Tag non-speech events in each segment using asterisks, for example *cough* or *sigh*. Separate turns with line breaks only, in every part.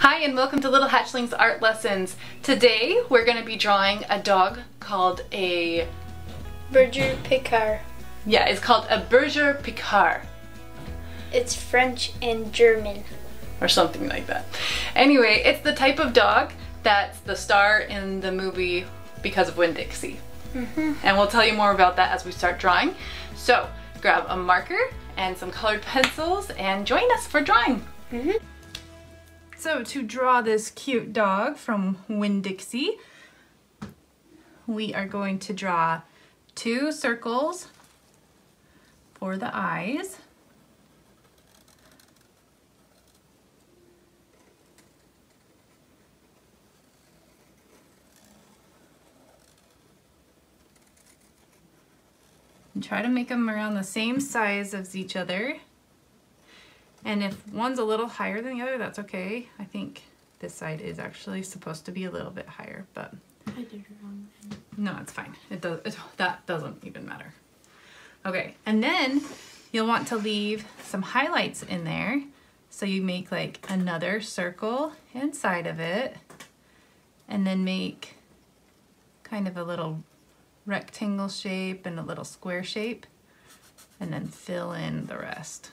Hi and welcome to Little Hatchlings Art Lessons. Today we're going to be drawing a dog called a...
Berger Picard.
Yeah, it's called a Berger Picard.
It's French and German.
Or something like that. Anyway, it's the type of dog that's the star in the movie Because of Winn-Dixie. Mm -hmm. And we'll tell you more about that as we start drawing. So, grab a marker and some colored pencils and join us for drawing. Mm -hmm. So to draw this cute dog from Winn-Dixie, we are going to draw two circles for the eyes. And try to make them around the same size as each other. And if one's a little higher than the other, that's okay. I think this side is actually supposed to be a little bit higher, but
I did it wrong.
No, it's fine. It does. It, that doesn't even matter. Okay, and then you'll want to leave some highlights in there. So you make like another circle inside of it, and then make kind of a little rectangle shape and a little square shape, and then fill in the rest.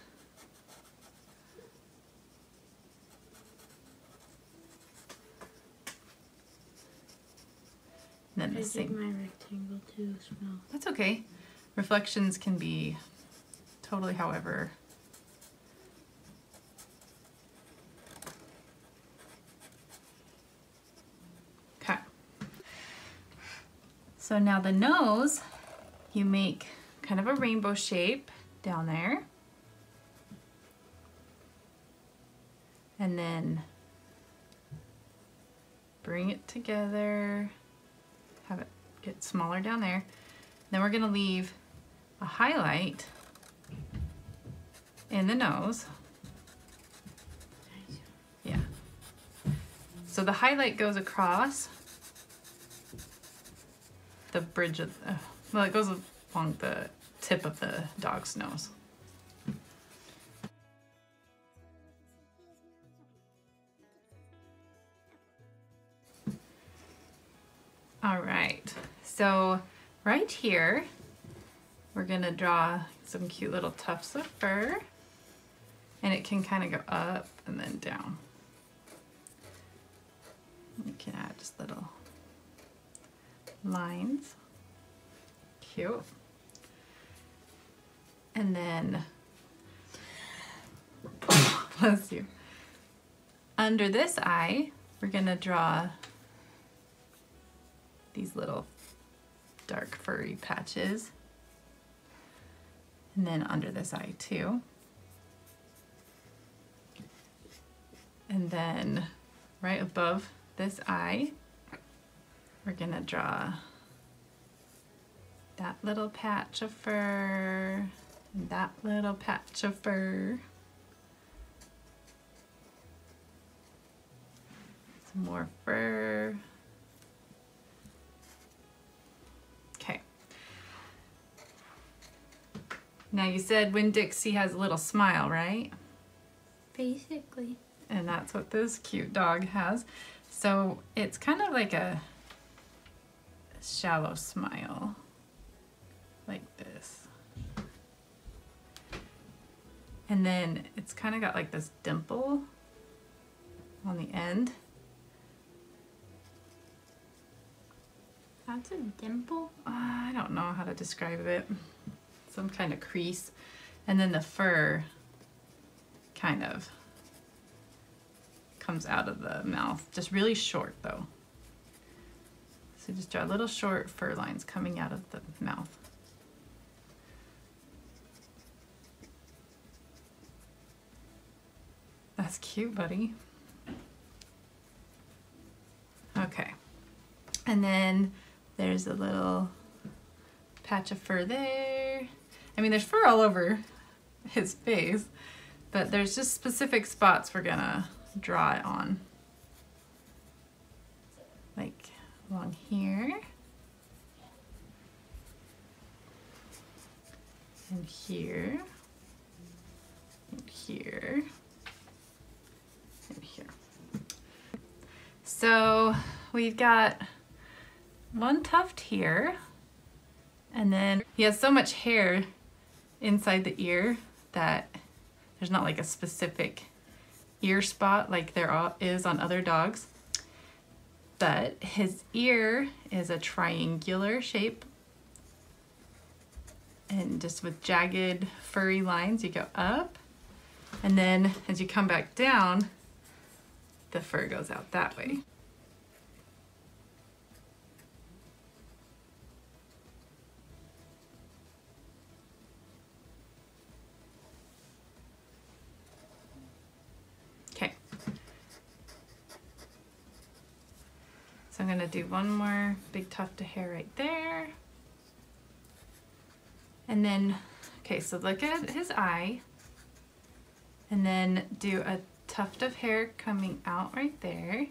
Then the I same. my rectangle too as well.
That's okay. Reflections can be totally however. Okay. So now the nose, you make kind of a rainbow shape down there. And then bring it together get smaller down there. Then we're gonna leave a highlight in the nose. Yeah. So the highlight goes across the bridge of, uh, well, it goes along the tip of the dog's nose. All right, so right here, we're gonna draw some cute little tufts of fur and it can kind of go up and then down. You can add just little lines. Cute. And then, *laughs* bless you. Under this eye, we're gonna draw these little dark furry patches. And then under this eye too. And then right above this eye, we're gonna draw that little patch of fur that little patch of fur. Some more fur. Now you said Winn-Dixie has a little smile, right?
Basically.
And that's what this cute dog has. So it's kind of like a shallow smile, like this. And then it's kind of got like this dimple on the end.
That's a dimple?
I don't know how to describe it some kind of crease. And then the fur kind of comes out of the mouth. Just really short though. So just draw little short fur lines coming out of the mouth. That's cute, buddy. Okay. And then there's a little patch of fur there. I mean, there's fur all over his face, but there's just specific spots we're gonna draw it on. Like along here. And here. And here. And here. So we've got one tuft here and then he has so much hair inside the ear that there's not like a specific ear spot like there is on other dogs. But his ear is a triangular shape and just with jagged furry lines you go up and then as you come back down the fur goes out that way. Okay. So I'm gonna do one more big tuft of hair right there. And then, okay, so look at his eye. And then do a tuft of hair coming out right there.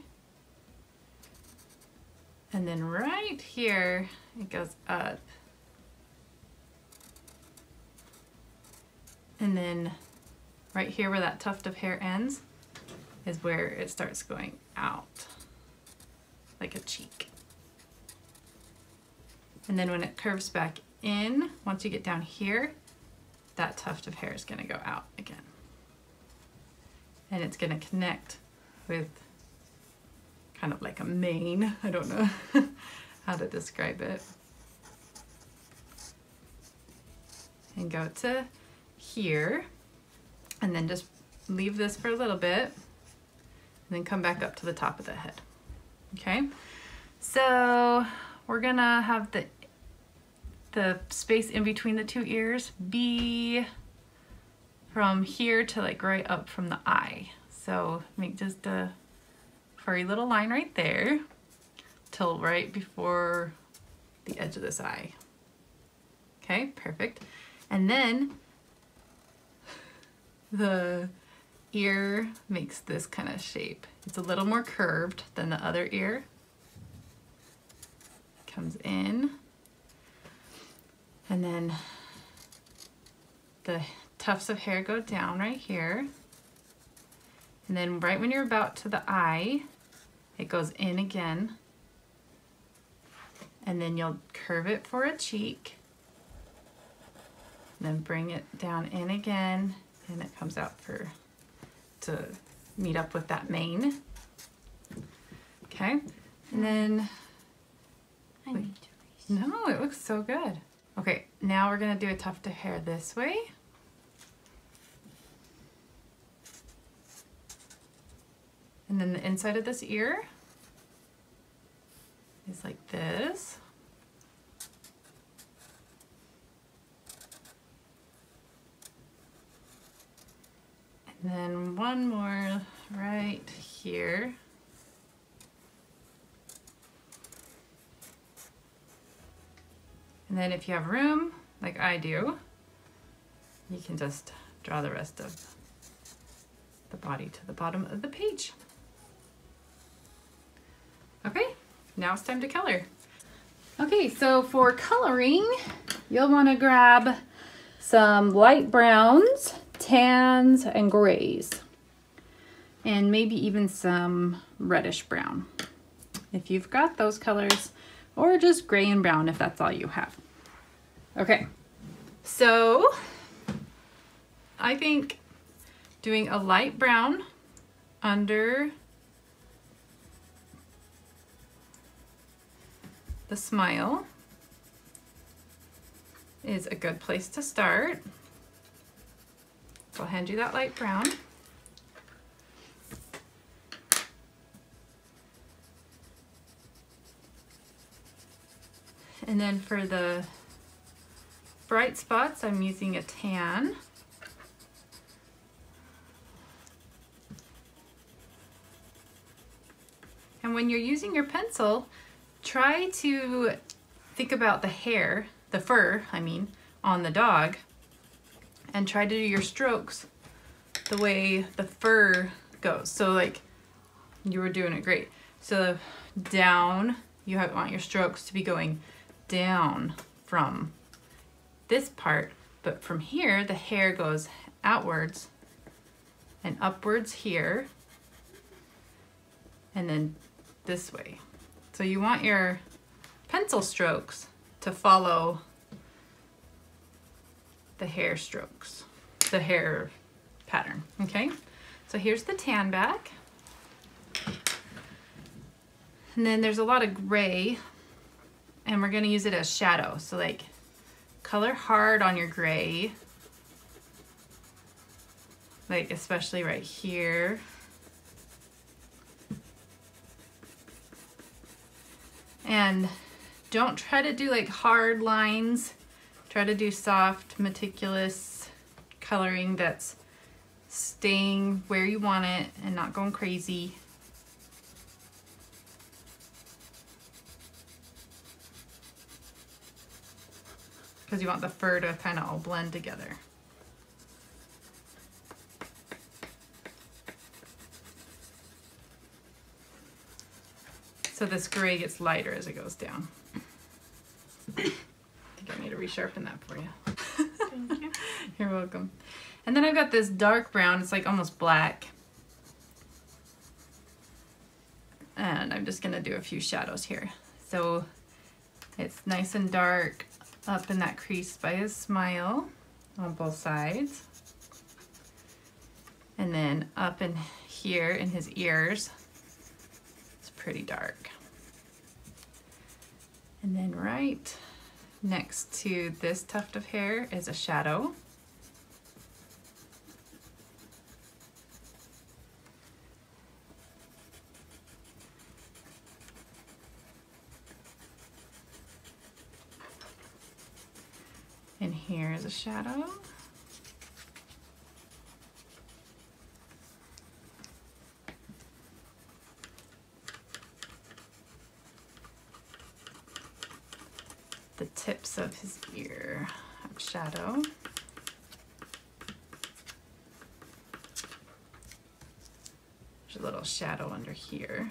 And then right here, it goes up. And then right here where that tuft of hair ends is where it starts going out, like a cheek. And then when it curves back in, once you get down here, that tuft of hair is gonna go out again. And it's gonna connect with kind of like a mane. *laughs* I don't know *laughs* how to describe it. And go to here and then just leave this for a little bit and then come back up to the top of the head. Okay, so we're gonna have the the space in between the two ears be from here to like right up from the eye. So make just a furry little line right there till right before the edge of this eye. Okay, perfect. And then the ear makes this kind of shape. It's a little more curved than the other ear. Comes in and then the tufts of hair go down right here. And then right when you're about to the eye, it goes in again. And then you'll curve it for a cheek. And then bring it down in again. And it comes out for to meet up with that mane. Okay. And then
I need to erase.
no, it looks so good. Okay, now we're gonna do a tuft of hair this way. And then the inside of this ear is like this. And then one more right here. And then if you have room, like I do, you can just draw the rest of the body to the bottom of the page. Okay, now it's time to color. Okay, so for coloring, you'll want to grab some light browns, tans, and grays. And maybe even some reddish brown. If you've got those colors, or just gray and brown if that's all you have. Okay, so I think doing a light brown under the smile is a good place to start. I'll hand you that light brown. And then for the bright spots, I'm using a tan. And when you're using your pencil, try to think about the hair, the fur, I mean, on the dog, and try to do your strokes the way the fur goes. So like, you were doing it great. So down, you have, want your strokes to be going down from this part, but from here, the hair goes outwards and upwards here, and then this way. So you want your pencil strokes to follow the hair strokes, the hair pattern, okay? So here's the tan back. And then there's a lot of gray and we're gonna use it as shadow. So like color hard on your gray, like especially right here. And don't try to do like hard lines. Try to do soft, meticulous coloring that's staying where you want it and not going crazy. Because you want the fur to kind of all blend together. So this gray gets lighter as it goes down. I think I need to resharpen that for you.
Thank you. *laughs*
You're welcome. And then I've got this dark brown, it's like almost black. And I'm just gonna do a few shadows here. So it's nice and dark up in that crease by his smile on both sides. And then up in here in his ears it's pretty dark. And then right next to this tuft of hair is a shadow. And here is a shadow. Of his ear have shadow. There's a little shadow under here.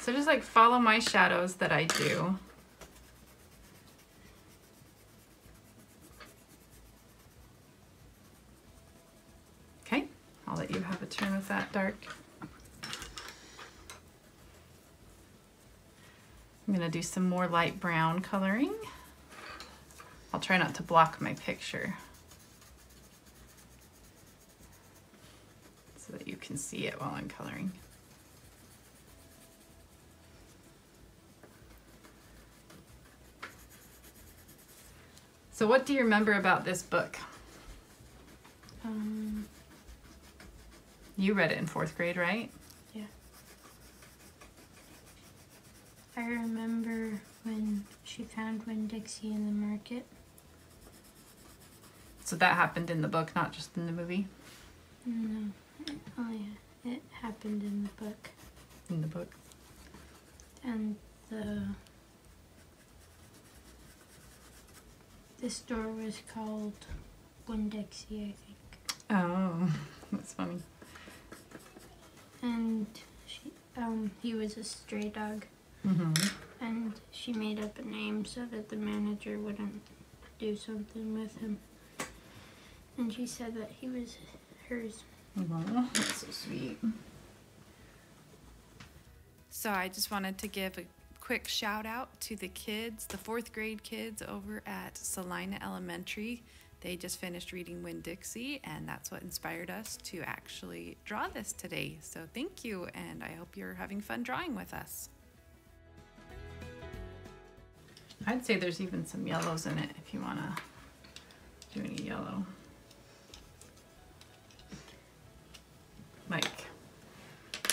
So just like follow my shadows that I do. Okay, I'll let you have a turn with that dark. I'm gonna do some more light brown coloring. I'll try not to block my picture so that you can see it while I'm coloring. So what do you remember about this book?
Um,
You read it in fourth grade, right?
yeah. I remember when she found Winn Dixie in the market.
So that happened in the book, not just in the movie.
No. Oh yeah. It happened in the book.
In the book.
And the the store was called Winn Dixie, I think.
Oh, *laughs* that's funny.
And she um he was a stray dog.
hmm
And she made up a name so that the manager wouldn't do something with him. And she said that he was hers.
Oh, that's so sweet. So I just wanted to give a quick shout out to the kids, the fourth grade kids over at Salina Elementary. They just finished reading Winn Dixie, and that's what inspired us to actually draw this today. So thank you, and I hope you're having fun drawing with us. I'd say there's even some yellows in it if you want to do any yellow.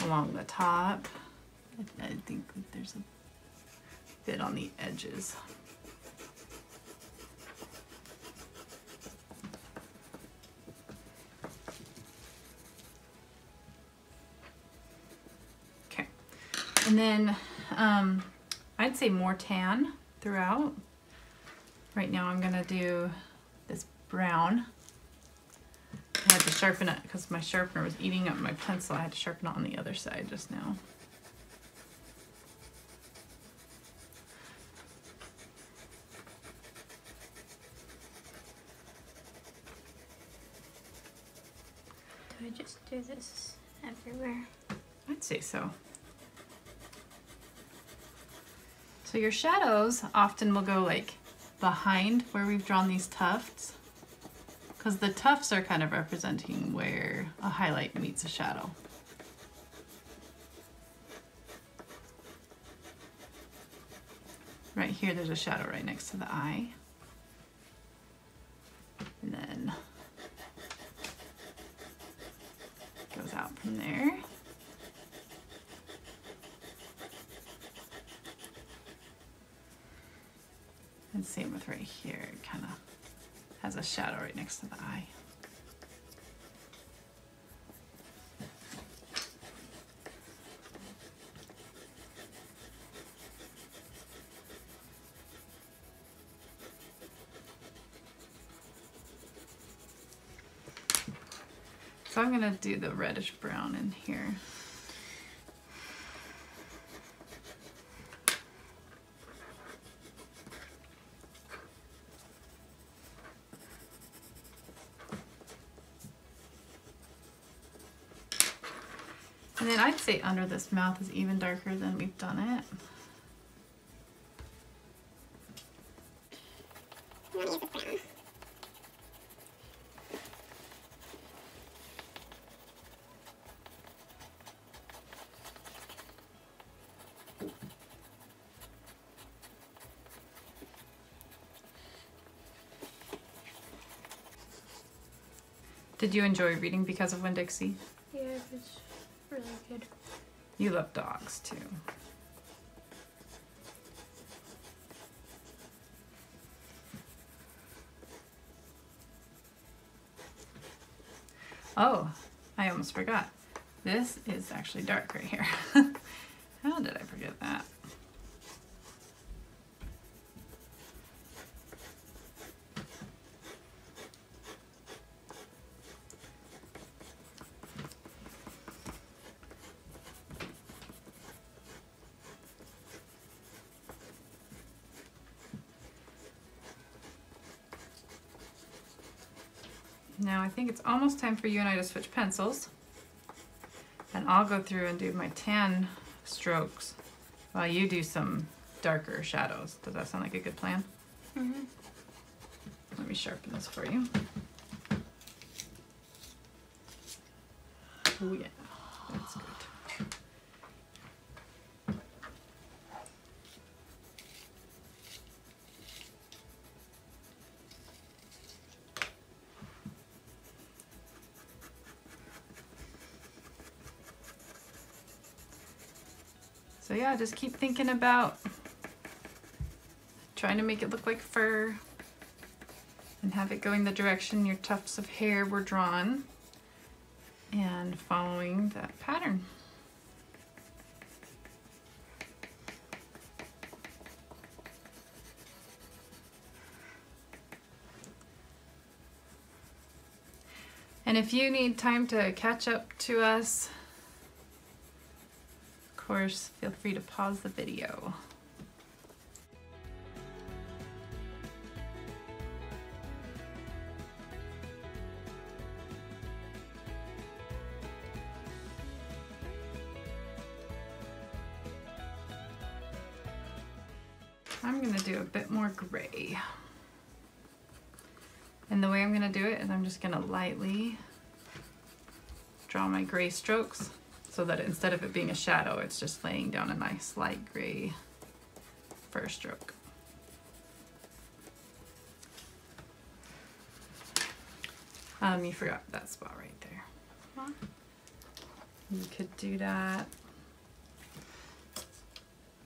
Along the top. I, think there's a bit on the edges. Okay. And then um, I'd say more tan throughout. Right now I'm gonna do this brown. Sharpen it because my sharpener was eating up my pencil. I had to sharpen it on the other side just now.
Do I just do this everywhere?
I'd say so. So your shadows often will go like behind where we've drawn these tufts because the tufts are kind of representing where a highlight meets a shadow. Right here there's a shadow right next to the eye. And then goes out from there. And same with right here, kind of has a shadow right next to the eye. So I'm gonna do the reddish brown in here. And then I'd say under this mouth is even darker than we've done it. Did you enjoy reading because of Winn-Dixie?
Yeah, it was really good.
You love dogs too. Oh, I almost forgot. This is actually dark right *laughs* here. How did I forget that? Now I think it's almost time for you and I to switch pencils. And I'll go through and do my tan strokes while you do some darker shadows. Does that sound like a good plan?
Mm-hmm.
Let me sharpen this for you. Oh yeah, that's good. So yeah, just keep thinking about trying to make it look like fur and have it going the direction your tufts of hair were drawn and following that pattern. And if you need time to catch up to us, course, feel free to pause the video. I'm gonna do a bit more gray. And the way I'm gonna do it is I'm just gonna lightly draw my gray strokes so that instead of it being a shadow, it's just laying down a nice light gray first stroke. Um, you forgot that spot right there. You could do that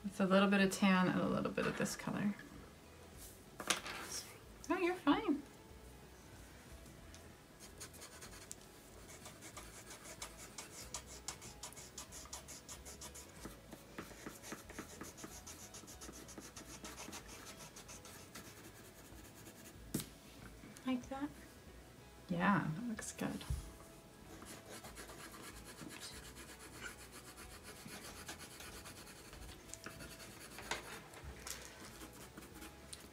with a little bit of tan and a little bit of this color. Oh, you're fine.
Like that?
Yeah, that looks good.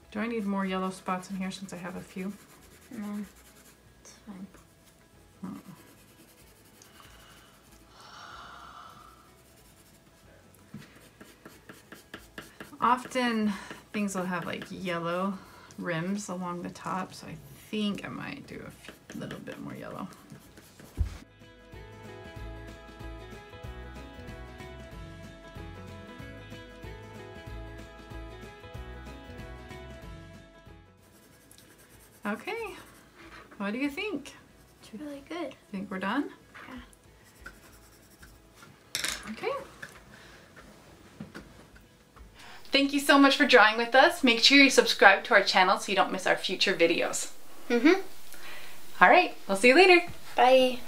Do I need more yellow spots in here since I have a few?
No. It's fine.
often things will have like yellow rims along the top, so I think I might do a little bit more yellow. Okay, what do you think?
It's really good.
Think we're done?
Yeah.
Okay. Thank you so much for drawing with us. Make sure you subscribe to our channel so you don't miss our future videos.
Mm-hmm.
All right, we'll see you later.
Bye.